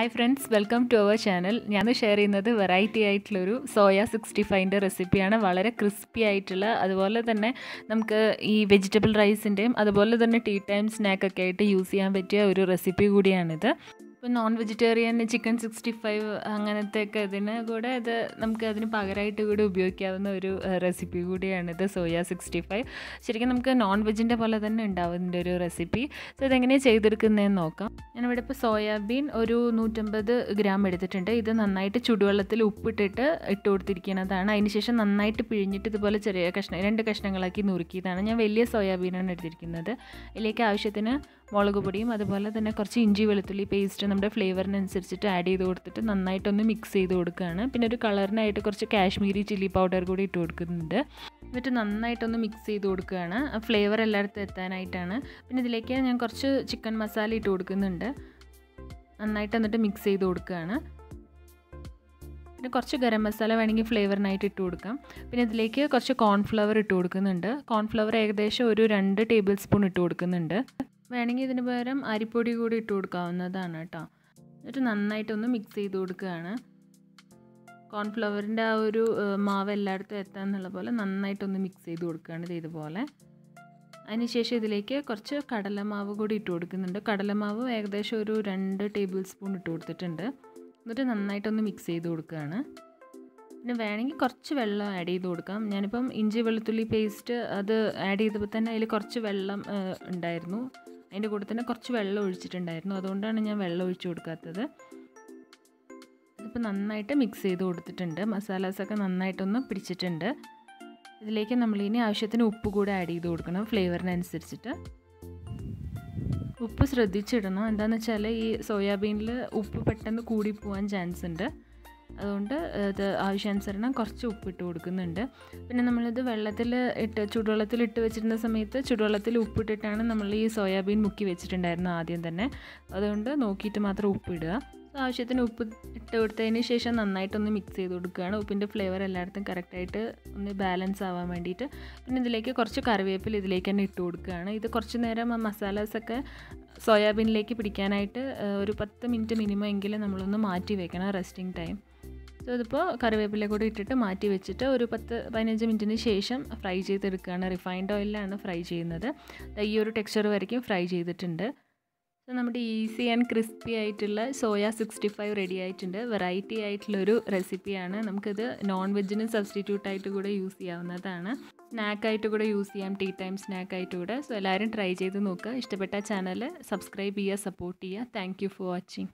Hi friends welcome to our channel ഞാൻ share ചെയ്യുന്നത് variety ആയിട്ടുള്ളൊരു സോയ സിക്സ്റ്റി ഫൈവിന്റെ റെസിപ്പിയാണ് വളരെ ക്രിസ്പി ആയിട്ടുള്ള അതുപോലെ തന്നെ നമുക്ക് ഈ വെജിറ്റബിൾ റൈസിന്റെയും അതുപോലെ തന്നെ ടീ ടൈം സ്നാക്കൊക്കെ ആയിട്ട് യൂസ് ചെയ്യാൻ പറ്റിയ ഒരു റെസിപ്പി കൂടിയാണിത്. ഇപ്പോൾ non vegetarian chicken sixty five അങ്ങനത്തെ ഒക്കെ ഇതിന് കൂടെ ഇത് നമുക്ക് അതിന് പകരമായിട്ട് കൂടി ഉപയോഗിക്കാവുന്ന ഒരു റെസിപ്പി കൂടിയാണിത് സോയ സിക്സ്റ്റി ഫൈവ് ശരിക്കും നമുക്ക് നോൺ വെജിന്റെ പോലെ തന്നെ ഉണ്ടാവുന്നതിന്റെ ഒരു റെസിപ്പി സോ ഇതെങ്ങനെയാണ് ചെയ്തെടുക്കുന്നതെന്ന് നോക്കാം. ഞാനിവിടെ ഇപ്പോൾ സോയാബീൻ ഒരു നൂറ്റമ്പത് ഗ്രാം എടുത്തിട്ടുണ്ട്. ഇത് നന്നായിട്ട് ചുടുവെള്ളത്തിൽ ഉപ്പിട്ടിട്ട് ഇട്ട് കൊടുത്തിരിക്കുന്നതാണ്. അതിനുശേഷം നന്നായിട്ട് പിഴിഞ്ഞിട്ട് ഇതുപോലെ ചെറിയ കഷ്ണം രണ്ട് കഷ്ണങ്ങളാക്കി നുറുക്കിയതാണ്. ഞാൻ വലിയ സോയാബീനാണ് എടുത്തിരിക്കുന്നത്. ഇതിലേക്ക് ആവശ്യത്തിന് മുളക് പൊടിയും അതുപോലെ തന്നെ കുറച്ച് ഇഞ്ചി വെളുത്തുള്ളി പേസ്റ്റ് നമ്മുടെ ഫ്ലേവറിനനുസരിച്ചിട്ട് ആഡ് ചെയ്ത് കൊടുത്തിട്ട് നന്നായിട്ടൊന്ന് മിക്സ് ചെയ്ത് കൊടുക്കുകയാണ്. പിന്നെ ഒരു കളറിനായിട്ട് കുറച്ച് കാശ്മീരി ചില്ലി പൗഡർ കൂടി ഇട്ട് കൊടുക്കുന്നുണ്ട്. എന്നിട്ട് നന്നായിട്ടൊന്ന് മിക്സ് ചെയ്ത് കൊടുക്കുകയാണ്. ഫ്ലേവർ എല്ലായിടത്തും എത്താനായിട്ടാണ്. പിന്നെ ഇതിലേക്ക് ഞാൻ കുറച്ച് ചിക്കൻ മസാല ഇട്ട് കൊടുക്കുന്നുണ്ട്. നന്നായിട്ട് എന്നിട്ട് മിക്സ് ചെയ്ത് കൊടുക്കുകയാണ്. പിന്നെ കുറച്ച് ഗരം മസാല വേണമെങ്കിൽ ഫ്ലേവറിനായിട്ട് ഇട്ട് കൊടുക്കാം. പിന്നെ ഇതിലേക്ക് കുറച്ച് കോൺഫ്ലവർ ഇട്ട് കൊടുക്കുന്നുണ്ട്. കോൺഫ്ലവർ ഏകദേശം ഒരു രണ്ട് ടേബിൾ സ്പൂൺ ഇട്ട് കൊടുക്കുന്നുണ്ട്. വേണമെങ്കിൽ ഇതിന് പകരം അരിപ്പൊടി കൂടി ഇട്ട് കൊടുക്കാവുന്നതാണ് കേട്ടോ. എന്നിട്ട് നന്നായിട്ടൊന്ന് മിക്സ് ചെയ്ത് കൊടുക്കുകയാണ്. കോൺഫ്ലവറിന്റെ ആ ഒരു മാവ് എല്ലായിടത്തും എത്താൻ എന്നുള്ള പോലെ നന്നായിട്ടൊന്ന് മിക്സ് ചെയ്ത് കൊടുക്കുകയാണ് ഇത് ഇതുപോലെ. അതിനുശേഷം ഇതിലേക്ക് കുറച്ച് കടലമാവ് കൂടി ഇട്ട് കൊടുക്കുന്നുണ്ട്. കടലമാവ് ഏകദേശം ഒരു രണ്ട് ടേബിൾ സ്പൂൺ ഇട്ട് കൊടുത്തിട്ടുണ്ട്. എന്നിട്ട് നന്നായിട്ടൊന്ന് മിക്സ് ചെയ്ത് കൊടുക്കുകയാണ്. പിന്നെ വേണമെങ്കിൽ കുറച്ച് വെള്ളം ആഡ് ചെയ്ത് കൊടുക്കാം. ഞാനിപ്പം ഇഞ്ചി വെളുത്തുള്ളി പേസ്റ്റ് അത് ആഡ് ചെയ്തപ്പോൾ തന്നെ അതിൽ കുറച്ച് വെള്ളം ഉണ്ടായിരുന്നു. അതിന്റെ കൂടെ തന്നെ കുറച്ച് വെള്ളം ഒഴിച്ചിട്ടുണ്ടായിരുന്നു. അതുകൊണ്ടാണ് ഞാൻ വെള്ളം ഒഴിച്ചു കൊടുക്കാത്തത്. ഇപ്പോൾ നന്നായിട്ട് മിക്സ് ചെയ്ത് കൊടുത്തിട്ടുണ്ട്. മസാലാസൊക്കെ നന്നായിട്ടൊന്ന് പിടിച്ചിട്ടുണ്ട്. ഇതിലേക്ക് നമ്മൾ ഇനി ആവശ്യത്തിന് ഉപ്പ് കൂടെ ആഡ് ചെയ്ത് കൊടുക്കണം ഫ്ലേവറിനനുസരിച്ചിട്ട്. ഉപ്പ് ശ്രദ്ധിച്ചിടണം. എന്താണെന്ന് വെച്ചാൽ ഈ സോയാബീനിൽ ഉപ്പ് പെട്ടെന്ന് കൂടി പോകാൻ ചാൻസ് ഉണ്ട്. അതുകൊണ്ട് ഇത് ആവശ്യാനുസരണം കുറച്ച് ഉപ്പിട്ട് കൊടുക്കുന്നുണ്ട്. പിന്നെ നമ്മളിത് വെള്ളത്തിൽ ഇട്ട് ചൂടുവെള്ളത്തിൽ ഇട്ട് വെച്ചിരുന്ന സമയത്ത് ചുടുവെള്ളത്തിൽ ഉപ്പിട്ടിട്ടാണ് നമ്മൾ ഈ സോയാബീൻ മുക്കി വെച്ചിട്ടുണ്ടായിരുന്നത് ആദ്യം തന്നെ. അതുകൊണ്ട് നോക്കിയിട്ട് മാത്രം ഉപ്പിടുക. ആവശ്യത്തിന് ഉപ്പ് ഇട്ട് കൊടുത്തതിന് ശേഷം നന്നായിട്ടൊന്ന് മിക്സ് ചെയ്ത് കൊടുക്കുകയാണ്. ഉപ്പിന്റെ ഫ്ലേവർ എല്ലായിടത്തും കറക്റ്റായിട്ട് ഒന്ന് ബാലൻസ് ആവാൻ വേണ്ടിയിട്ട്. പിന്നെ ഇതിലേക്ക് കുറച്ച് കറിവേപ്പില ഇതിലേക്ക് തന്നെ ഇട്ട് കൊടുക്കുകയാണ്. ഇത് കുറച്ച് നേരം ആ മസാലാസൊക്കെ സോയാബീനിലേക്ക് പിടിക്കാനായിട്ട് ഒരു പത്ത് മിനിറ്റ് മിനിമം എങ്കിലും നമ്മളൊന്ന് മാറ്റി വെക്കണം റെസ്റ്റിംഗ് ടൈം സോ ഇതിപ്പോൾ കറിവേപ്പില കൂടി ഇട്ടിട്ട് മാറ്റി വെച്ചിട്ട് ഒരു പത്ത് പതിനഞ്ച് മിനിറ്റിന് ശേഷം ഫ്രൈ ചെയ്തെടുക്കുകയാണ്. റിഫൈൻഡ് ഓയിലാണ് ഫ്രൈ ചെയ്യുന്നത്. ഈ ഒരു ടെക്സ്ചർ വരയ്ക്കും ഫ്രൈ ചെയ്തിട്ടുണ്ട്. സോ നമ്മുടെ ഈസി ആൻഡ് ക്രിസ്പി ആയിട്ടുള്ള സോയ സിക്സ്റ്റി ഫൈവ് റെഡി ആയിട്ടുണ്ട് വെറൈറ്റി ആയിട്ടുള്ളൊരു റെസിപ്പിയാണ് നമുക്കിത് നോൺ വെജിന് സബ്സ്റ്റിറ്റ്യൂട്ട് ആയിട്ട് കൂടെ യൂസ് ചെയ്യാവുന്നതാണ്. സ്നാക്കായിട്ട് കൂടെ യൂസ് ചെയ്യാം. ടീ ടൈം സ്നാക്കായിട്ട് കൂടെ. സോ എല്ലാവരും ട്രൈ ചെയ്ത് നോക്കുക ഇഷ്ടപ്പെട്ട ചാനൽ സബ്സ്ക്രൈബ് ചെയ്യുക സപ്പോർട്ട് ചെയ്യുക. Thank for watching